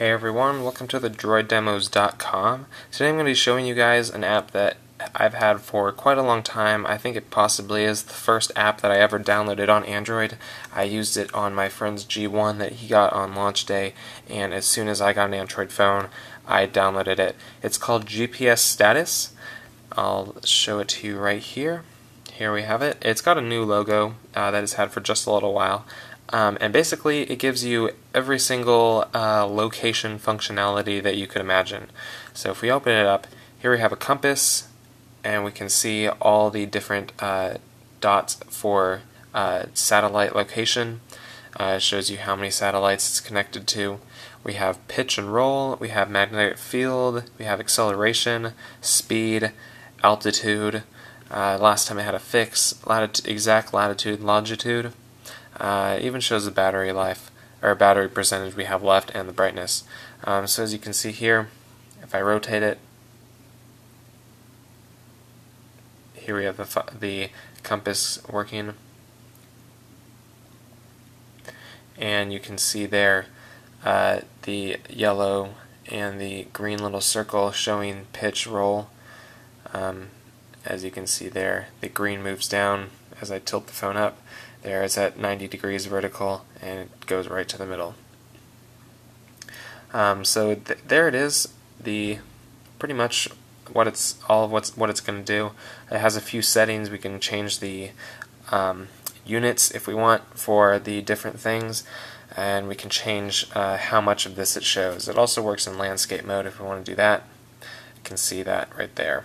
Hey everyone, welcome to the droiddemos.com. Today I'm going to be showing you guys an app that I've had for quite a long time. I think it possibly is the first app that I ever downloaded on Android. I used it on my friend's G1 that he got on launch day, and as soon as I got an Android phone, I downloaded it. It's called GPS Status. I'll show it to you right here. Here we have it. It's got a new logo uh, that it's had for just a little while. Um, and basically, it gives you every single uh, location functionality that you could imagine. So if we open it up, here we have a compass, and we can see all the different uh, dots for uh, satellite location. Uh, it shows you how many satellites it's connected to. We have pitch and roll, we have magnetic field, we have acceleration, speed, altitude. Uh, last time I had a fix, exact latitude, longitude. Uh, even shows the battery life or battery percentage we have left and the brightness. Um, so as you can see here, if I rotate it, here we have the, the compass working. And you can see there uh, the yellow and the green little circle showing pitch roll. Um, as you can see there, the green moves down as I tilt the phone up. There it's at 90 degrees vertical and it goes right to the middle. Um, so th there it is, the pretty much what it's all of what's what it's going to do. It has a few settings. We can change the um, units if we want for the different things, and we can change uh, how much of this it shows. It also works in landscape mode if we want to do that. You can see that right there.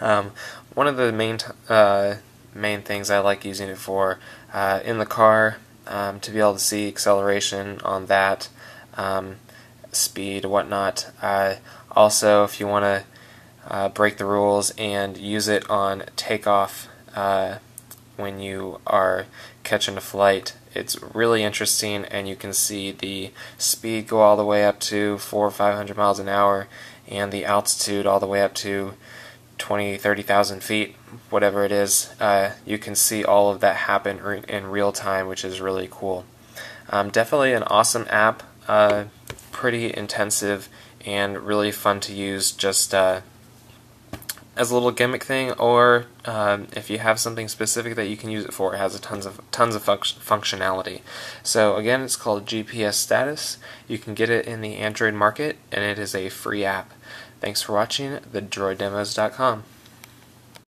Um, one of the main uh, main things I like using it for uh, in the car um, to be able to see acceleration on that, um, speed, whatnot. Uh, also, if you want to uh, break the rules and use it on takeoff uh, when you are catching a flight, it's really interesting, and you can see the speed go all the way up to four or five hundred miles an hour, and the altitude all the way up to 20, 30,000 feet, whatever it is, uh, you can see all of that happen re in real time, which is really cool. Um, definitely an awesome app, uh, pretty intensive and really fun to use just uh, as a little gimmick thing, or um, if you have something specific that you can use it for, it has a tons of tons of functionality. So again, it's called GPS Status. You can get it in the Android market, and it is a free app. Thanks for watching, the thedroiddemos.com.